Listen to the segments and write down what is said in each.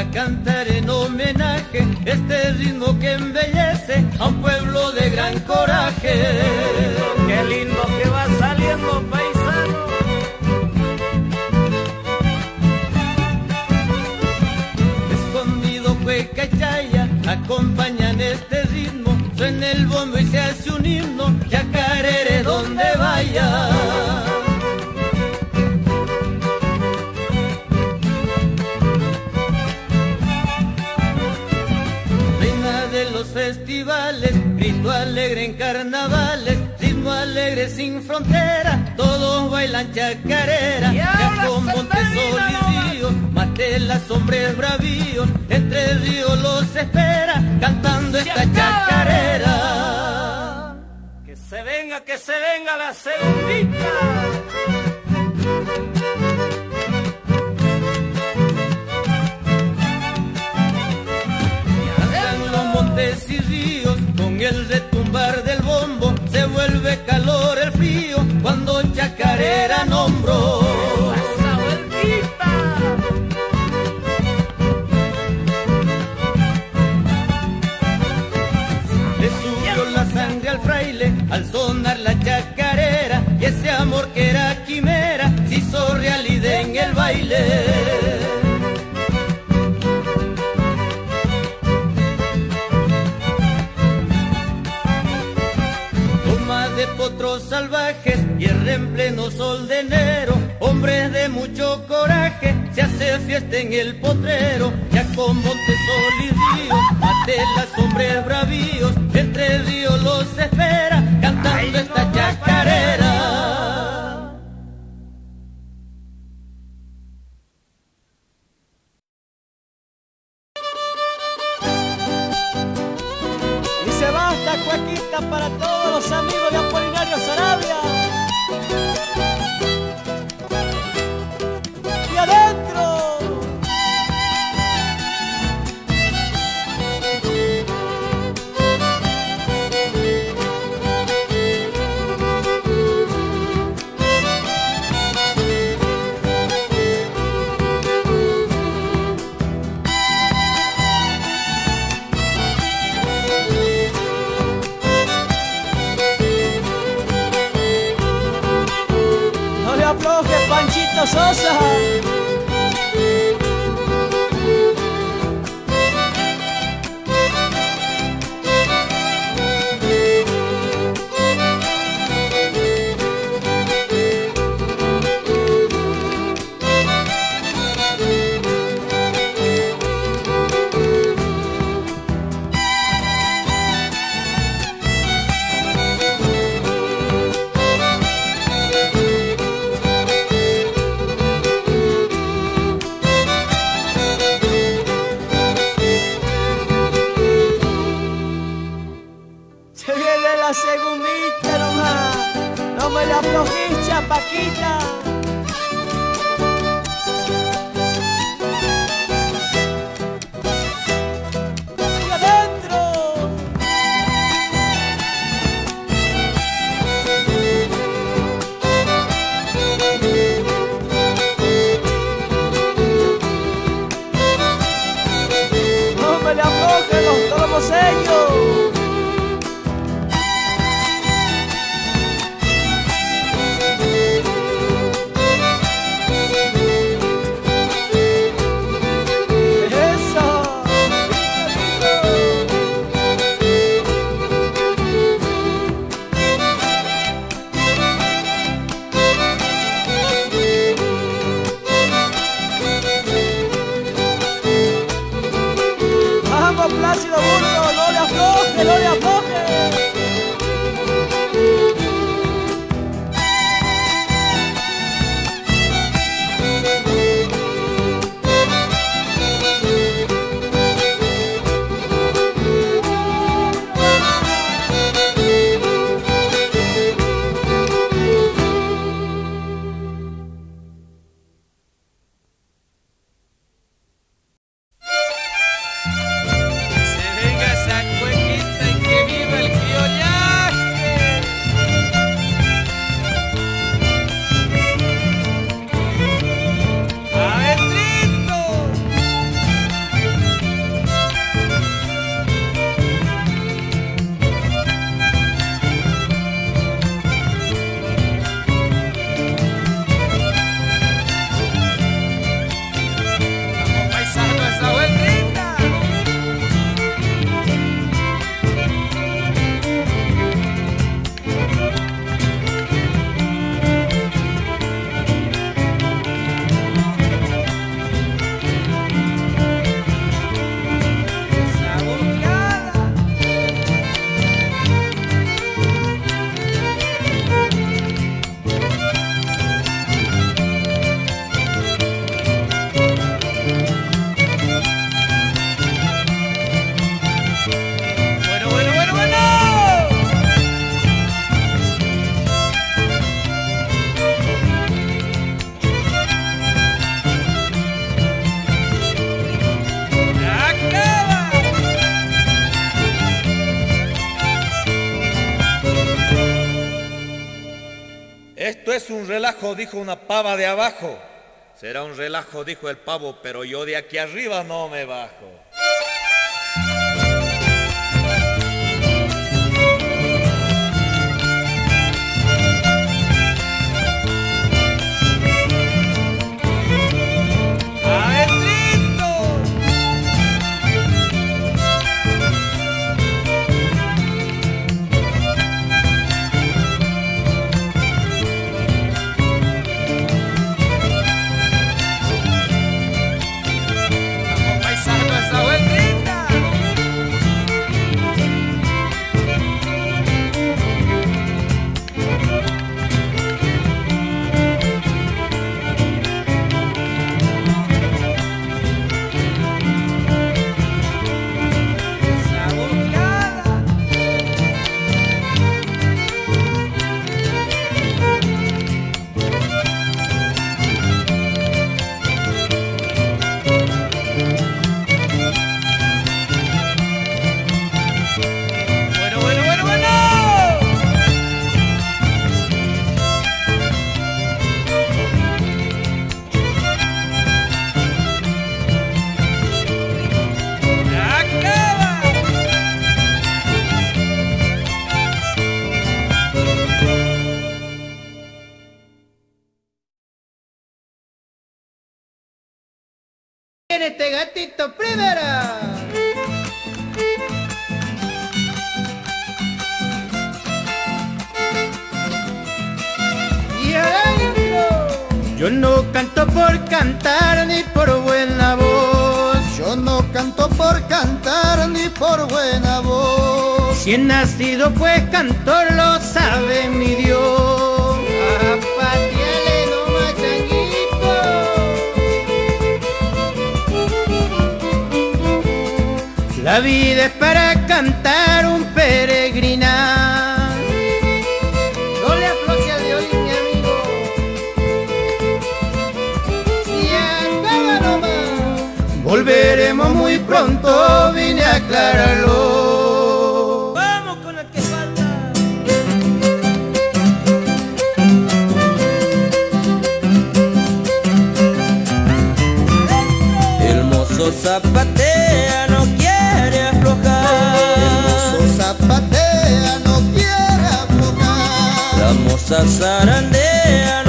pa' cantar en homenaje este ritmo que embellece a un pueblo de gran coraje. Qué lindo que va saliendo, paisano. Escondido cueca y chaya acompañan este ritmo, suena el bombo y se hace un himno, carnavales, ritmo alegre sin frontera, todos bailan chacarera, ya con termina y ríos, matelas, hombres bravíos, entre ríos los espera, cantando esta chacarera. Que se venga, que se venga la segundita. El retumbar del bombo, se vuelve calor el frío cuando chacarera nombro. De enero, hombres de mucho coraje, se hace fiesta en el potrero, ya con monte, sol y río, matelas, hombres bravíos, entre ríos los espera, cantando esta va chacarera. Y se basta cuequita para todos los amigos de Apolinario Sarabia. رصاصها los dijo una pava de abajo. Será un relajo, dijo el pavo, pero yo de aquí arriba no me bajo. Y adentro. Yo no canto por cantar ni por buena voz. Yo no canto por cantar ni por buena voz. Si he nacido pues cantor lo sabe mi Dios. La vida es para cantar un peregrinar. No le afloje al violín, mi amigo. Si andaba nomás, volveremos muy pronto, vine a aclararlo. Vamos con el que falta. El mozo moça sarandeia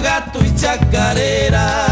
gato y chacarera.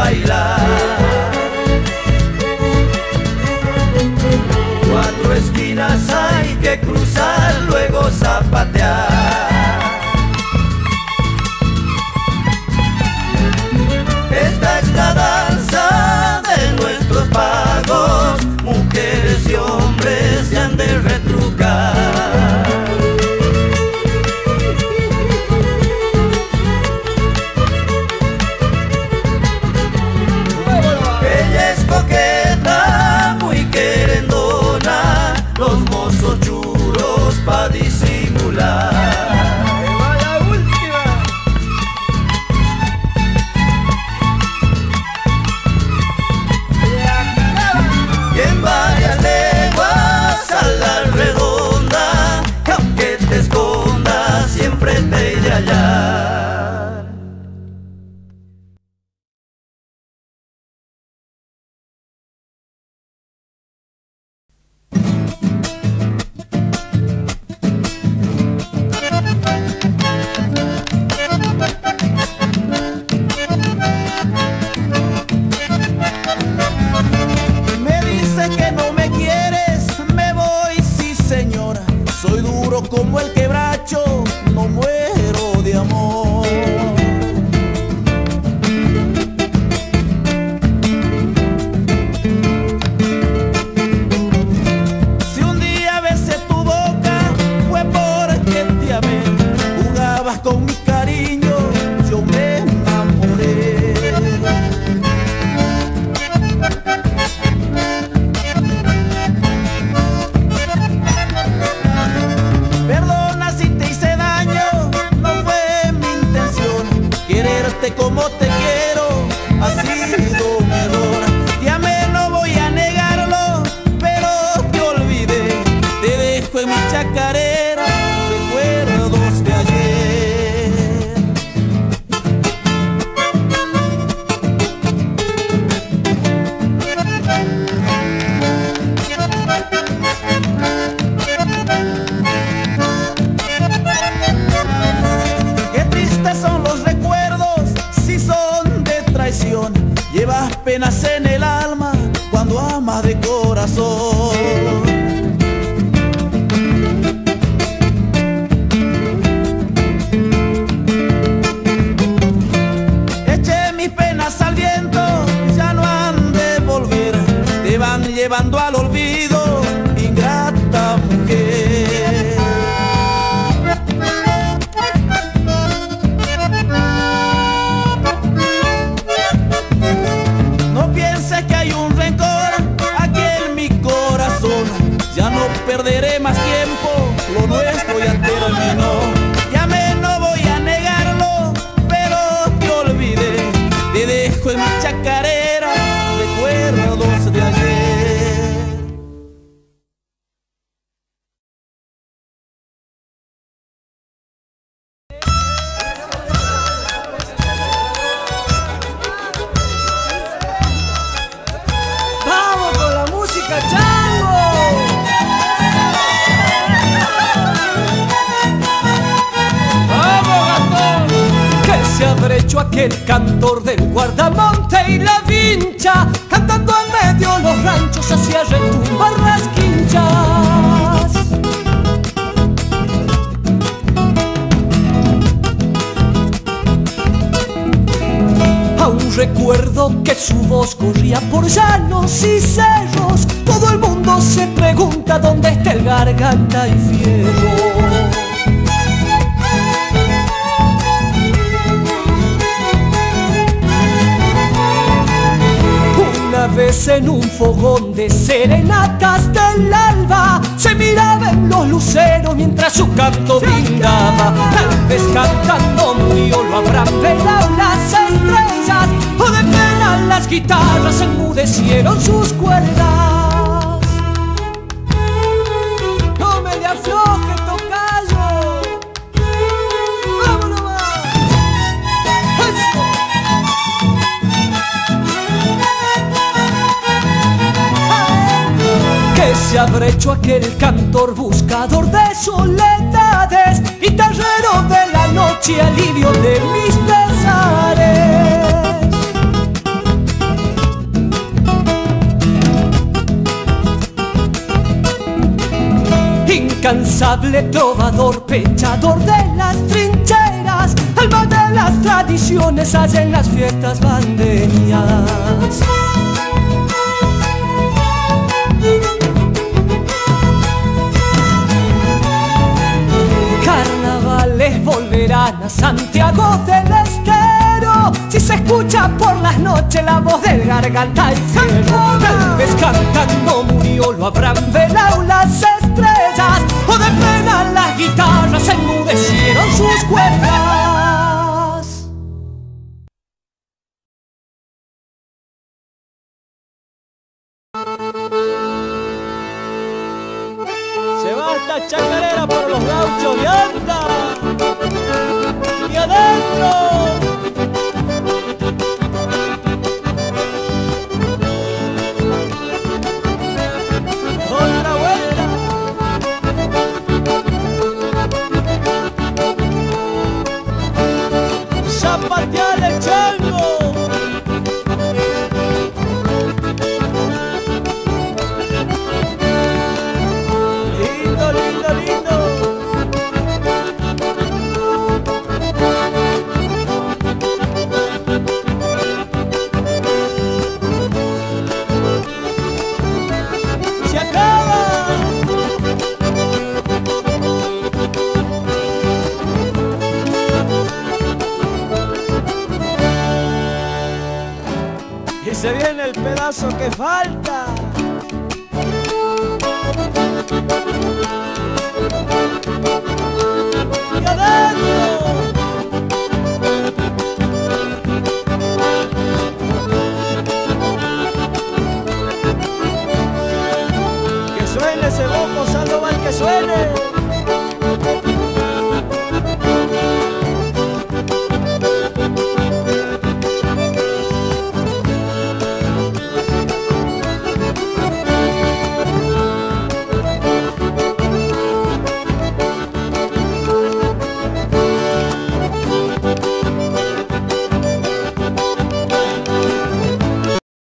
Bailar. Penas en el alma cuando amas de corazón. Dejo garganta y fierro. Una vez en un fogón de serenatas del alba se miraban los luceros mientras su canto brindaba. Tal vez cantando murió, lo habrán velado las estrellas o de pena las guitarras enmudecieron sus cuerdas. Habrá hecho aquel cantor buscador de soledades, guitarrero de la noche, alivio de mis pesares. Incansable trovador, pechador de las trincheras, alma de las tradiciones allá en las fiestas bandeñas. Santiago del Estero. Si se escucha por las noches la voz del garganta y fierro Tal vez cantando murió, lo habrán velado las estrellas. O de pena las guitarras enmudecieron sus cuerdas. Se va esta chacarera por los gauchos y anda. Adentro. se viene el pedazo que falta. Que suene ese bombo, Sandoval, que suene.